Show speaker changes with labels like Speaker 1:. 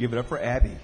Speaker 1: Give it up for Abby.